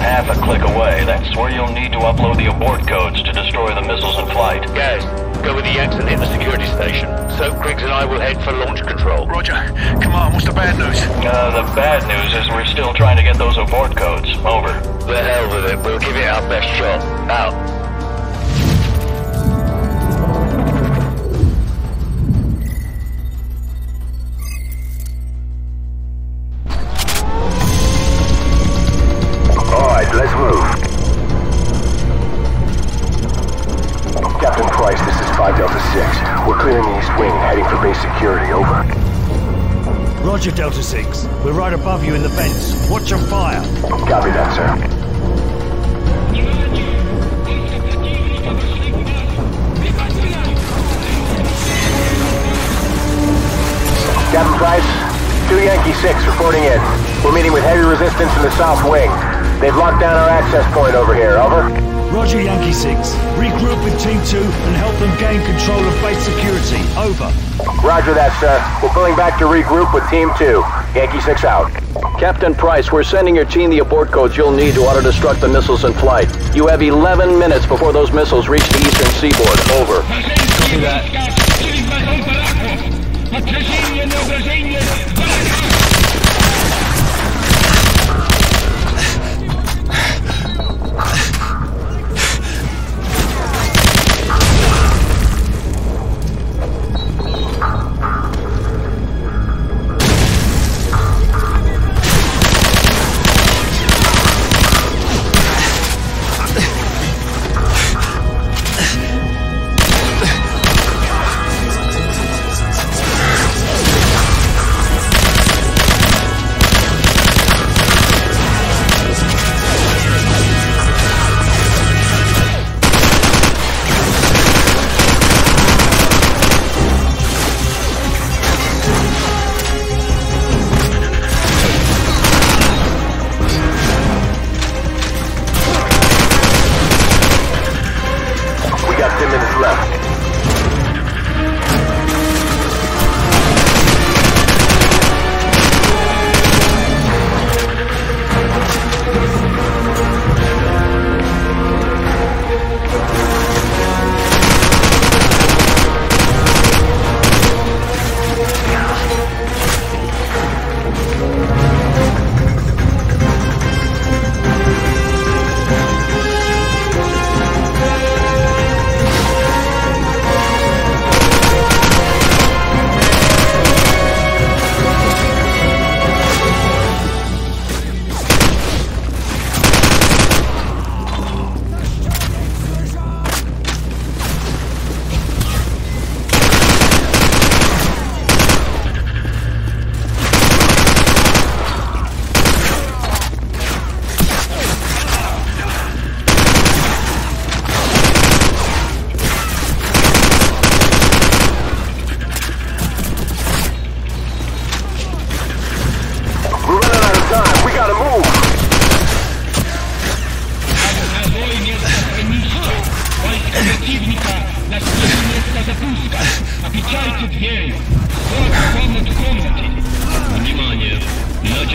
half a click away. That's where you'll need to upload the abort codes to destroy the missiles in flight. Guys, go with the Yaks and hit the security station. Soap Griggs and I will head for launch control. Roger. Come on, what's the bad news? Uh, the bad news is we're still trying to get those abort codes. Over. The hell with it. We'll give it our best shot. Out. 5 Delta 6. We're clearing the east wing, heading for base security. Over. Roger, Delta 6. We're right above you in the vents. Watch them fire. Copy that, sir. Captain Price, 2 Yankee 6 reporting in. We're meeting with heavy resistance in the south wing. They've locked down our access point over here. Over. Roger, Yankee 6. Regroup with Team 2 and help them gain control of base security. Over. Roger that, sir. We're pulling back to regroup with Team 2. Yankee 6 out. Captain Price, we're sending your team the abort codes you'll need to auto-destruct the missiles in flight. You have 11 minutes before those missiles reach the eastern seaboard. Over. Copy that.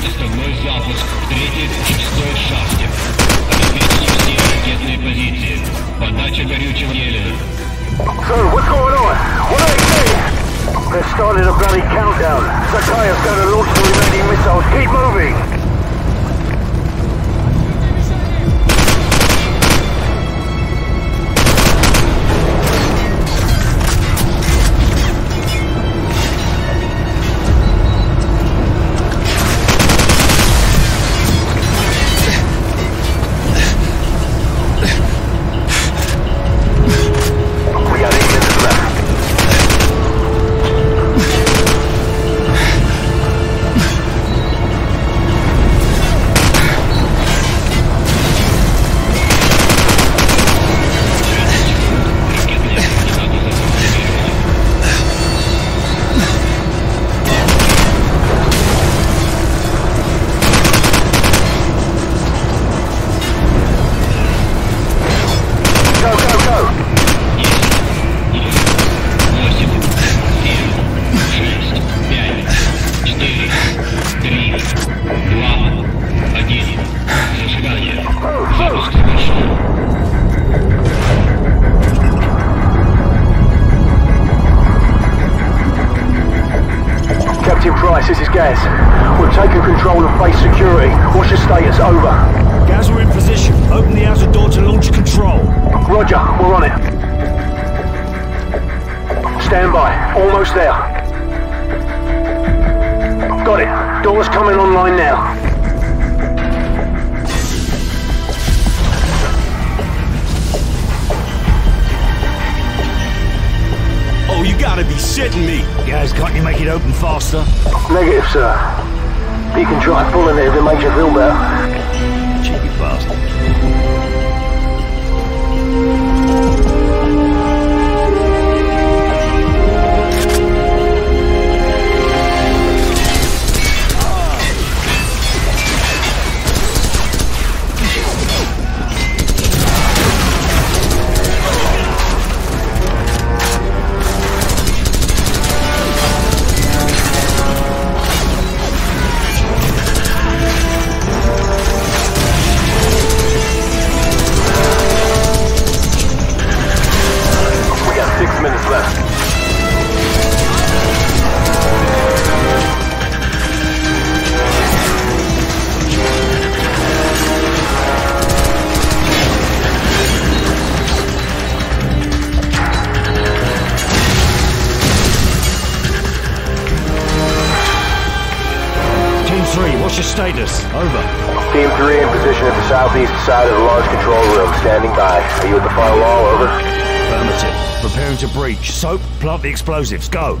Начат основной запуск в третьей шестой шахте. Обеспечьте все ракетные позиции. Подача горючего Елена. Sir, what's going on? What are they saying? They're starting a bloody countdown. Sakhaya's gonna launch the remaining missiles. Keep moving. Security. What's your status? Over. Gaz, we're in position. Open the outer door to launch control. Roger, we're on it. Stand by. Almost there. Got it. Door's coming online now. Oh, you gotta be shitting me. guys! can't you make it open faster? Negative, sir. You can try pulling it if it makes you feel better. Cheeky bastard. Status? Over. Team 3 in position at the southeast side of the large control room. Standing by. Are you at the far wall? Over. Affirmative. Preparing to breach. Soap, plant the explosives. Go,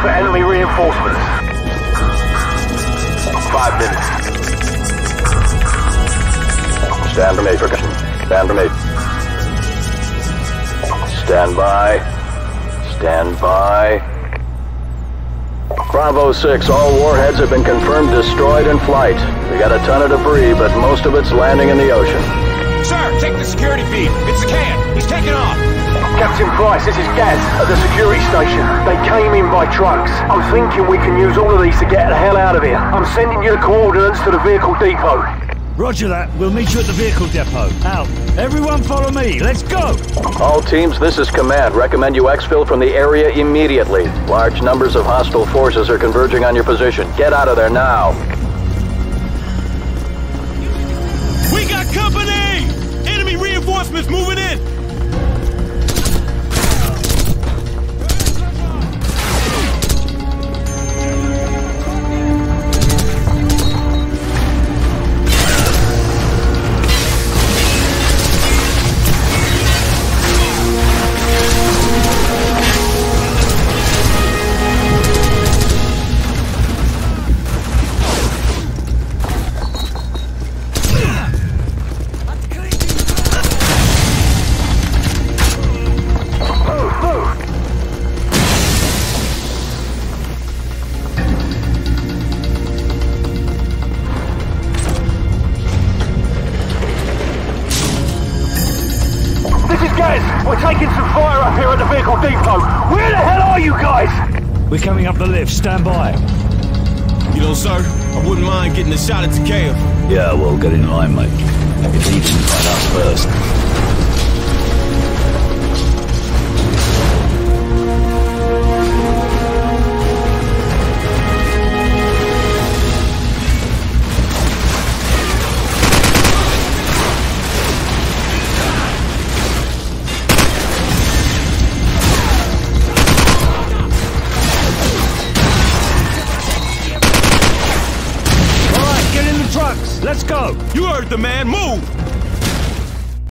for enemy reinforcements. Five minutes. Stand for me. Stand for me. Stand by. Stand by. Bravo 6, all warheads have been confirmed destroyed in flight. We got a ton of debris, but most of it's landing in the ocean. Sir, take the security feed. It's the can. He's taking off. Captain Price, this is Gaz at the security station. They came in by trucks. I'm thinking we can use all of these to get the hell out of here. I'm sending you the coordinates to the vehicle depot. Roger that. We'll meet you at the vehicle depot. Out. Everyone follow me. Let's go. All teams, this is command. Recommend you exfil from the area immediately. Large numbers of hostile forces are converging on your position. Get out of there now. Stand by. You know, sir, I wouldn't mind getting a shot at Zakhaev. Yeah, well, get in line, mate. If he didn't fight us first. Heard the man. Move!